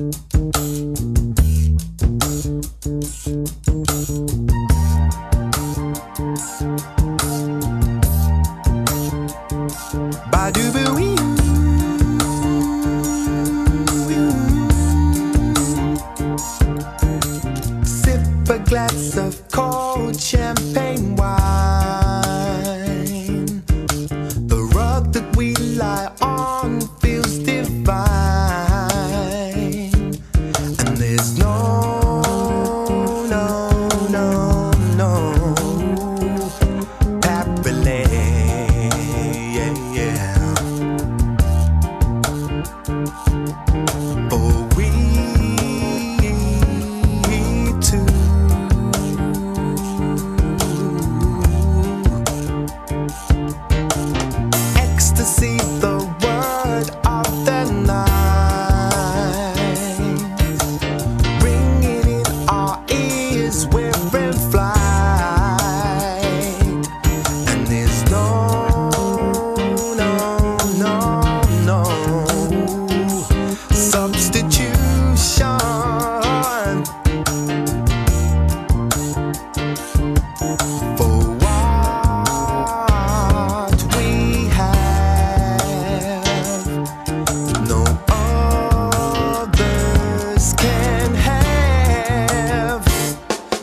Sip a glass of cold champagne wine.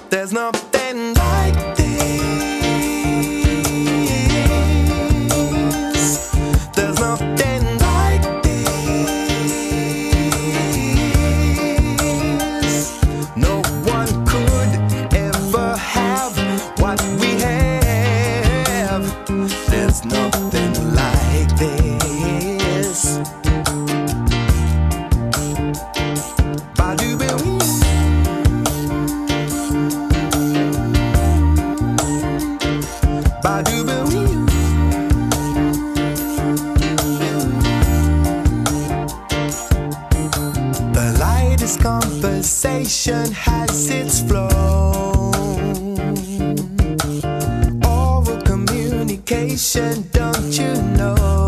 There's no conversation has its flow. Oral communication, don't you know?